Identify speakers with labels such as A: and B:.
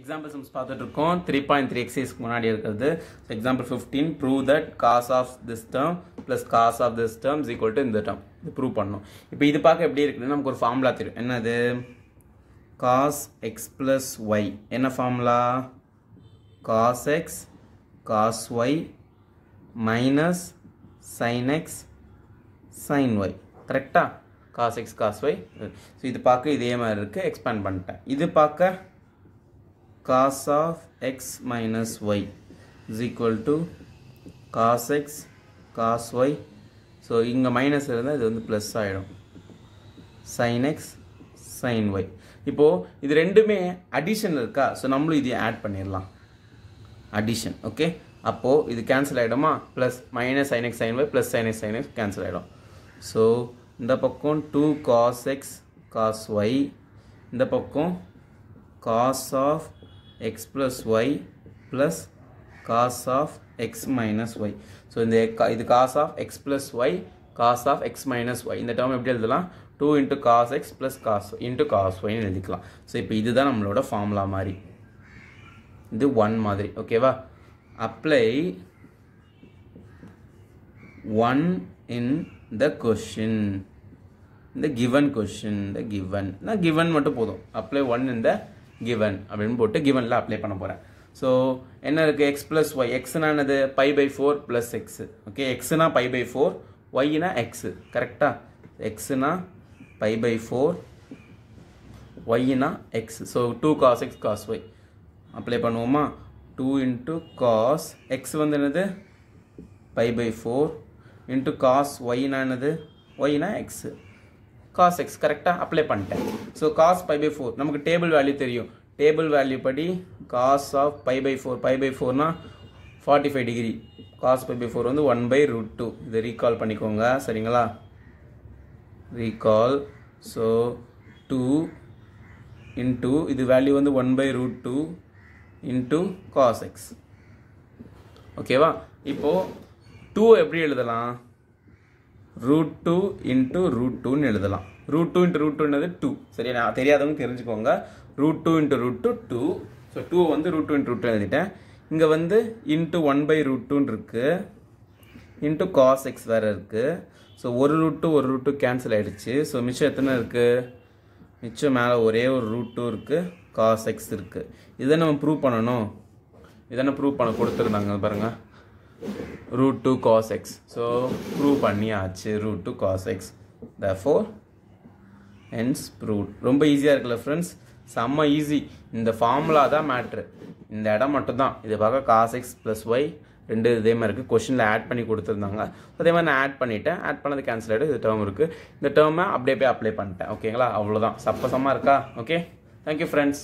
A: Example sums பார்த்துட்டு இருக்கோம் three point three எக்ஸைஸ்க்கு முன்னாடி இருக்கிறது. Example fifteen prove that cos of this term plus cos of this term equal to இந்த term இது ப்ரூவ் பண்ணணும் இப்போ இது பார்க்க எப்படி இருக்குதுன்னு நமக்கு ஒரு ஃபார்முலா தெரியும். என்னது? காஸ் எக்ஸ் ப்ளஸ் ஒய் என்ன formula cos X cos Y minus sine X sine Y கரெக்டாக cos X cos Y so இது பார்க்க இதே மாதிரி இருக்குது எக்ஸ்பேண்ட் பண்ணிட்டேன். இது பார்க்க cos of x minus y is equal to cos x cos y. So இங்கே மைனஸ் இருந்தால் இது வந்து ப்ளஸ் ஆகிடும் சைன் எக்ஸ் சைன் ஒய் இப்போது இது ரெண்டுமே அடிஷன் இருக்கா? ஸோ நம்மளும் இதையும் ஆட் பண்ணிடலாம். அடிஷன் ஓகே அப்போது இது cancel ஆகிடுமா plus minus sine X sine Y plus sine X sine X cancel ஆகிடும் ஸோ இந்த பக்கம் two cos X cos Y இந்த பக்கம் cos of X plus Y plus cos of X minus Y so இந்த இது cos of X plus Y cos of X minus Y இந்த term எப்படி எழுதலாம்? Two into cos X plus cos into cos ஒய்னு எழுதிக்கலாம். So இப்போ இதுதான் நம்மளோட ஃபார்முலா மாதிரி. இது ஒன் மாதிரி. ஓகேவா apply one in the question இந்த கிவன் கொஷின் இந்த கிவன் நான் கிவன் மட்டும் போதும். அப்ளை ஒன் in கிவன் அப்படின்னு போட்டு கிவனில் அப்ளை பண்ண போகிறேன் ஸோ என்ன இருக்குது எக்ஸ் ப்ளஸ் ஒய் எக்ஸ்னா என்னது? Pi by four plus X okay எக்ஸ்னா pi by four ஒய்னா எக்ஸு கரெக்டாக எக்ஸ்னா பை பை ஃபோர் ஒய்னா X so two cos X cos Y apply பண்ணுவோமா? டூ இன்ட்டு காஸ் எக்ஸ் வந்து என்னது? Pi by four into cos ஒய்னா என்னது? ஒய்னா எக்ஸு காஸ் எக்ஸ் கரெக்டாக அப்ளை பண்ணிட்டேன். So cos pi by four நமக்கு டேபிள் வேல்யூ தெரியும். டேபிள் வேல்யூ படி cos of pi by four pi by ஃபோர்னால் forty five degree cos pi by four வந்து one by root two இதை recall பண்ணிக்கோங்க. சரிங்களா? Recall so two into இது value வந்து one by root two into cos X ஓகேவா இப்போது two எப்படி எழுதலாம்? ரூட் டூ இன்ட்டு ரூட் டூன்னு எழுதலாம். ரூட் டூ இன்ட்டு ரூட் டூன்றது டூ சரியா? நான் தெரியாதவங்க தெரிஞ்சுக்கோங்க. Root two into root two two so two வந்து ரூட் டூ இன்ட்டு ரூட் எழுதிட்டேன். இங்கே வந்து இன்ட்டு ஒன் பை ரூட் டூன்னு இருக்குது இன்ட்டு காஸ் எக்ஸ் வேறு இருக்குது ஸோ ஒரு ரூட் டூ ஒரு ரூட் டூ கேன்சல் ஆகிடுச்சு ஸோ மிச்சம் எத்தனை இருக்குது மிச்சம் மேலே ஒரே ஒரு ரூட் டூ இருக்குது காஸ் எக்ஸ் இருக்குது இதை நம்ம ப்ரூவ் பண்ணணும். இதென்ன ப்ரூவ் பண்ண கொடுத்துருந்தாங்க பாருங்கள் root two cos X so prove பண்ணி ஆச்சு root two cos X the four hence proved ரொம்ப ஈஸியாக இருக்குல்ல ஃப்ரெண்ட்ஸ் செம்ம ஈஸி இந்த ஃபார்முலா தான் மேட்ரு இந்த இடம் மட்டும்தான். இது பார்க்க காஸ் எக்ஸ் ப்ளஸ் ஒய் ரெண்டு இதே மாதிரி இருக்குது கொஷினில் ஆட் பண்ணி கொடுத்துருந்தாங்க. அதே மாதிரி நான் ஆட் பண்ணிவிட்டேன் ஆட் பண்ணது கேன்சல் ஆகிடும் இது டேர்ம் இருக்குது இந்த டேர்மை அப்படியே போய் அப்ளை பண்ணிட்டேன். ஓகேங்களா அவ்வளோதான் சப்பசமாக இருக்கா? Okay thank you friends